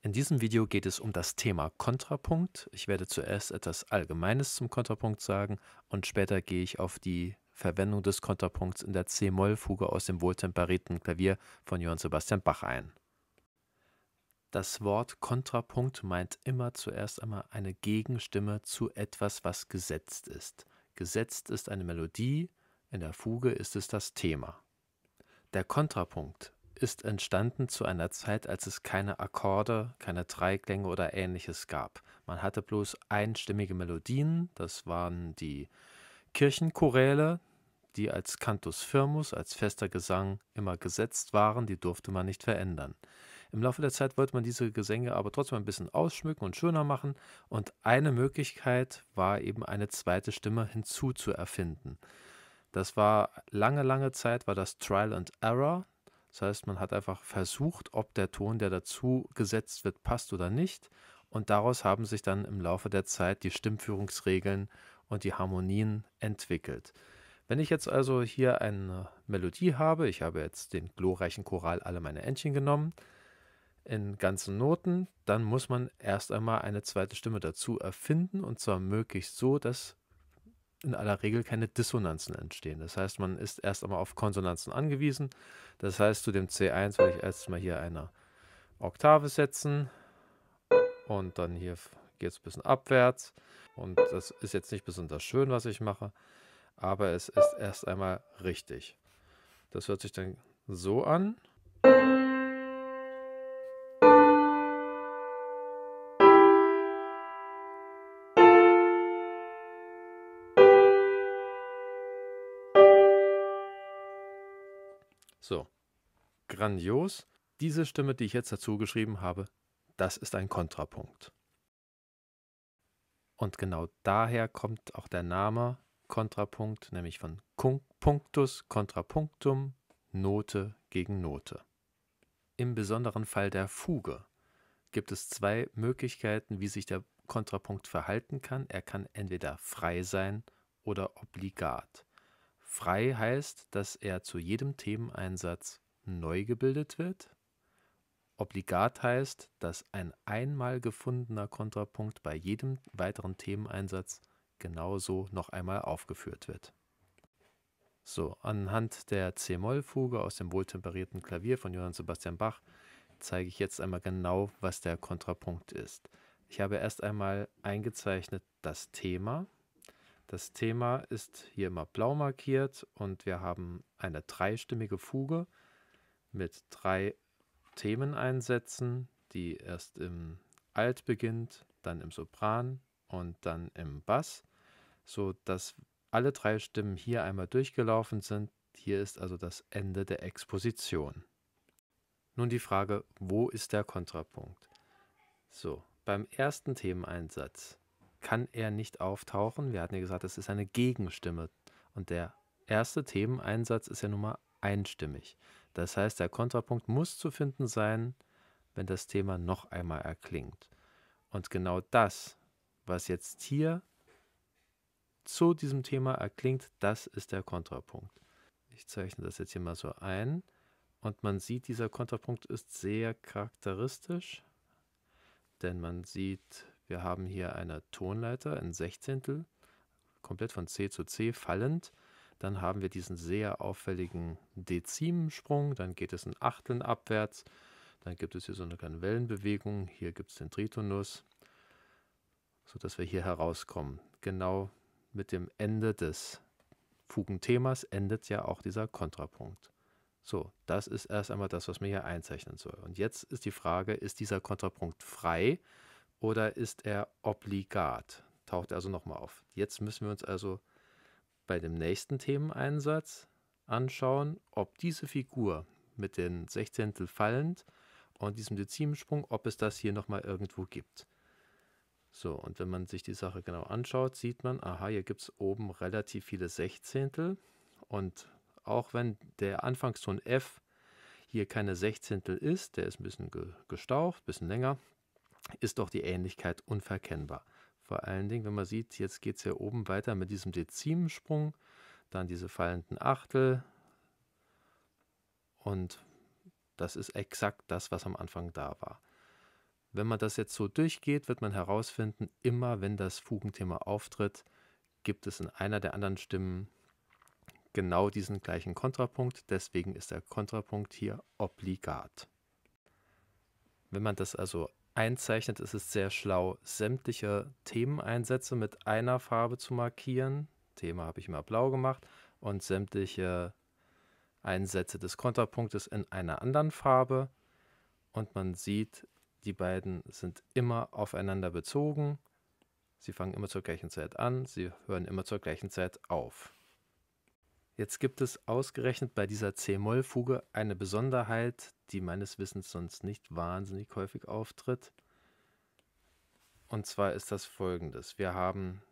In diesem Video geht es um das Thema Kontrapunkt. Ich werde zuerst etwas Allgemeines zum Kontrapunkt sagen und später gehe ich auf die Verwendung des Kontrapunkts in der C-Moll-Fuge aus dem wohltemperierten Klavier von Johann Sebastian Bach ein. Das Wort Kontrapunkt meint immer zuerst einmal eine Gegenstimme zu etwas, was gesetzt ist. Gesetzt ist eine Melodie, in der Fuge ist es das Thema. Der Kontrapunkt ist entstanden zu einer Zeit, als es keine Akkorde, keine Dreiklänge oder ähnliches gab. Man hatte bloß einstimmige Melodien, das waren die Kirchenchoräle, die als Cantus firmus, als fester Gesang immer gesetzt waren, die durfte man nicht verändern. Im Laufe der Zeit wollte man diese Gesänge aber trotzdem ein bisschen ausschmücken und schöner machen und eine Möglichkeit war eben eine zweite Stimme hinzuzuerfinden. Das war lange, lange Zeit war das Trial and Error. Das heißt, man hat einfach versucht, ob der Ton, der dazu gesetzt wird, passt oder nicht. Und daraus haben sich dann im Laufe der Zeit die Stimmführungsregeln und die Harmonien entwickelt. Wenn ich jetzt also hier eine Melodie habe, ich habe jetzt den glorreichen Choral Alle meine Entchen genommen, in ganzen Noten, dann muss man erst einmal eine zweite Stimme dazu erfinden und zwar möglichst so, dass in aller Regel keine Dissonanzen entstehen. Das heißt, man ist erst einmal auf Konsonanzen angewiesen. Das heißt, zu dem C1 werde ich erstmal hier eine Oktave setzen und dann hier geht es ein bisschen abwärts. Und das ist jetzt nicht besonders schön, was ich mache, aber es ist erst einmal richtig. Das hört sich dann so an. So, grandios. Diese Stimme, die ich jetzt dazu geschrieben habe, das ist ein Kontrapunkt. Und genau daher kommt auch der Name Kontrapunkt, nämlich von Punctus, Kontrapunktum, Note gegen Note. Im besonderen Fall der Fuge gibt es zwei Möglichkeiten, wie sich der Kontrapunkt verhalten kann. Er kann entweder frei sein oder obligat. Frei heißt, dass er zu jedem Themeneinsatz neu gebildet wird. Obligat heißt, dass ein einmal gefundener Kontrapunkt bei jedem weiteren Themeneinsatz genauso noch einmal aufgeführt wird. So, anhand der C-Moll-Fuge aus dem wohltemperierten Klavier von Johann Sebastian Bach zeige ich jetzt einmal genau, was der Kontrapunkt ist. Ich habe erst einmal eingezeichnet das Thema, das Thema ist hier immer blau markiert und wir haben eine dreistimmige Fuge mit drei Themeneinsätzen, die erst im Alt beginnt, dann im Sopran und dann im Bass, so dass alle drei Stimmen hier einmal durchgelaufen sind. Hier ist also das Ende der Exposition. Nun die Frage, wo ist der Kontrapunkt? So, beim ersten Themeneinsatz kann er nicht auftauchen. Wir hatten ja gesagt, es ist eine Gegenstimme. Und der erste Themeneinsatz ist ja nun mal einstimmig. Das heißt, der Kontrapunkt muss zu finden sein, wenn das Thema noch einmal erklingt. Und genau das, was jetzt hier zu diesem Thema erklingt, das ist der Kontrapunkt. Ich zeichne das jetzt hier mal so ein. Und man sieht, dieser Kontrapunkt ist sehr charakteristisch, denn man sieht, wir haben hier eine Tonleiter in Sechzehntel, komplett von C zu C fallend. Dann haben wir diesen sehr auffälligen Dezimensprung, dann geht es in Achteln abwärts. Dann gibt es hier so eine kleine Wellenbewegung. Hier gibt es den Tritonus, sodass wir hier herauskommen. Genau mit dem Ende des Fugenthemas endet ja auch dieser Kontrapunkt. So, das ist erst einmal das, was mir hier einzeichnen soll. Und jetzt ist die Frage, ist dieser Kontrapunkt frei? Oder ist er obligat? Taucht er also nochmal auf. Jetzt müssen wir uns also bei dem nächsten Themeneinsatz anschauen, ob diese Figur mit den Sechzehntel fallend und diesem Dezimensprung, ob es das hier nochmal irgendwo gibt. So, und wenn man sich die Sache genau anschaut, sieht man, aha, hier gibt es oben relativ viele Sechzehntel. Und auch wenn der Anfangston F hier keine Sechzehntel ist, der ist ein bisschen gestaucht, ein bisschen länger, ist doch die Ähnlichkeit unverkennbar. Vor allen Dingen, wenn man sieht, jetzt geht es hier oben weiter mit diesem Dezimensprung, dann diese fallenden Achtel und das ist exakt das, was am Anfang da war. Wenn man das jetzt so durchgeht, wird man herausfinden, immer wenn das Fugenthema auftritt, gibt es in einer der anderen Stimmen genau diesen gleichen Kontrapunkt. Deswegen ist der Kontrapunkt hier obligat. Wenn man das also einzeichnet, ist es sehr schlau, sämtliche Themeneinsätze mit einer Farbe zu markieren. Thema habe ich immer blau gemacht und sämtliche Einsätze des Kontrapunktes in einer anderen Farbe. Und man sieht, die beiden sind immer aufeinander bezogen. Sie fangen immer zur gleichen Zeit an, sie hören immer zur gleichen Zeit auf. Jetzt gibt es ausgerechnet bei dieser C-Moll-Fuge eine Besonderheit, die meines Wissens sonst nicht wahnsinnig häufig auftritt. Und zwar ist das folgendes. Wir haben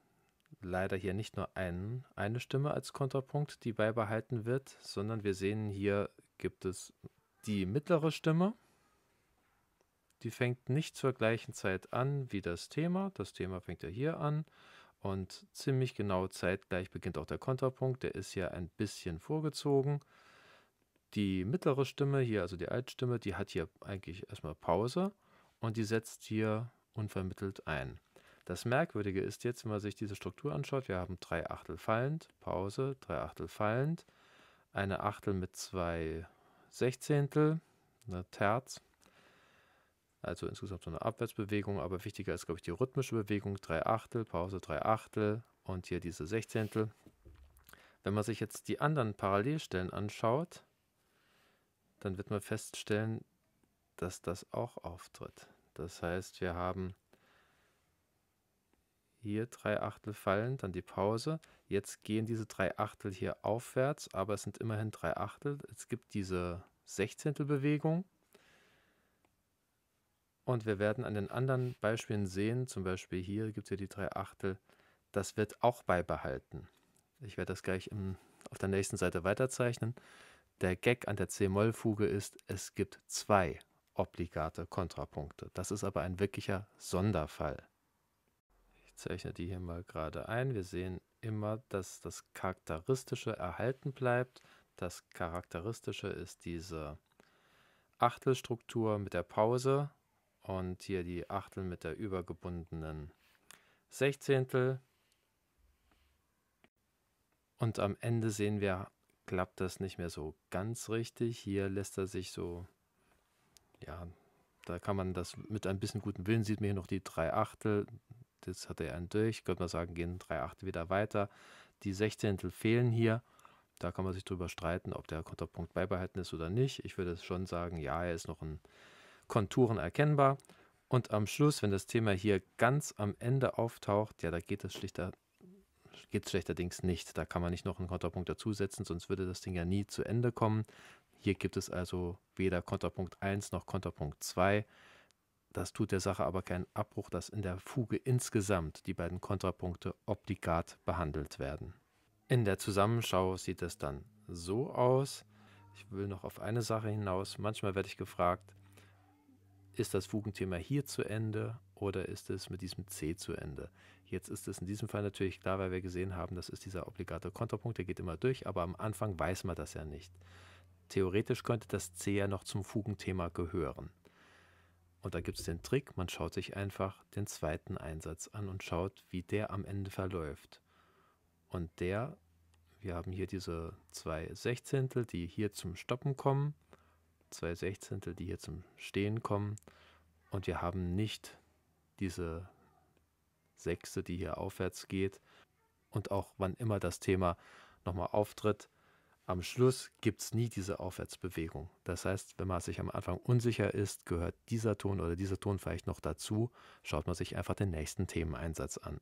leider hier nicht nur einen, eine Stimme als Kontrapunkt, die beibehalten wird, sondern wir sehen hier gibt es die mittlere Stimme. Die fängt nicht zur gleichen Zeit an wie das Thema. Das Thema fängt ja hier an. Und ziemlich genau zeitgleich beginnt auch der Kontrapunkt. Der ist hier ein bisschen vorgezogen. Die mittlere Stimme hier, also die Altstimme, die hat hier eigentlich erstmal Pause und die setzt hier unvermittelt ein. Das Merkwürdige ist jetzt, wenn man sich diese Struktur anschaut, wir haben drei Achtel fallend, Pause, drei Achtel fallend, eine Achtel mit zwei Sechzehntel, eine Terz, also insgesamt so eine Abwärtsbewegung, aber wichtiger ist, glaube ich, die rhythmische Bewegung. Drei Achtel, Pause, drei Achtel und hier diese Sechzehntel. Wenn man sich jetzt die anderen Parallelstellen anschaut, dann wird man feststellen, dass das auch auftritt. Das heißt, wir haben hier drei Achtel fallen, dann die Pause. Jetzt gehen diese drei Achtel hier aufwärts, aber es sind immerhin drei Achtel. Es gibt diese Sechzehntelbewegung und wir werden an den anderen Beispielen sehen, zum Beispiel hier gibt es ja die drei Achtel, das wird auch beibehalten. Ich werde das gleich im, auf der nächsten Seite weiterzeichnen. Der Gag an der C-Moll-Fuge ist, es gibt zwei obligate Kontrapunkte. Das ist aber ein wirklicher Sonderfall. Ich zeichne die hier mal gerade ein. Wir sehen immer, dass das Charakteristische erhalten bleibt. Das Charakteristische ist diese Achtelstruktur mit der Pause und hier die Achtel mit der übergebundenen Sechzehntel. Und am Ende sehen wir, klappt das nicht mehr so ganz richtig. Hier lässt er sich so, ja, da kann man das mit ein bisschen gutem Willen, sieht man hier noch die drei Achtel, das hat er einen durch, könnte man sagen, gehen drei Achtel wieder weiter. Die Sechzehntel fehlen hier. Da kann man sich drüber streiten, ob der Konterpunkt beibehalten ist oder nicht. Ich würde schon sagen, ja, er ist noch ein Konturen erkennbar. Und am Schluss, wenn das Thema hier ganz am Ende auftaucht, ja, da geht es schlichter, geht schlechterdings nicht. Da kann man nicht noch einen Kontrapunkt dazusetzen, sonst würde das Ding ja nie zu Ende kommen. Hier gibt es also weder Kontrapunkt 1 noch Kontrapunkt 2. Das tut der Sache aber keinen Abbruch, dass in der Fuge insgesamt die beiden Kontrapunkte obligat behandelt werden. In der Zusammenschau sieht es dann so aus. Ich will noch auf eine Sache hinaus. Manchmal werde ich gefragt, ist das Fugenthema hier zu Ende oder ist es mit diesem C zu Ende? Jetzt ist es in diesem Fall natürlich klar, weil wir gesehen haben, das ist dieser obligate Kontrapunkt, der geht immer durch, aber am Anfang weiß man das ja nicht. Theoretisch könnte das C ja noch zum Fugenthema gehören. Und da gibt es den Trick, man schaut sich einfach den zweiten Einsatz an und schaut, wie der am Ende verläuft. Und der, wir haben hier diese zwei Sechzehntel, die hier zum Stoppen kommen zwei Sechzehntel, die hier zum Stehen kommen. Und wir haben nicht diese Sechste, die hier aufwärts geht. Und auch wann immer das Thema nochmal auftritt, am Schluss gibt es nie diese Aufwärtsbewegung. Das heißt, wenn man sich am Anfang unsicher ist, gehört dieser Ton oder dieser Ton vielleicht noch dazu, schaut man sich einfach den nächsten Themeneinsatz an.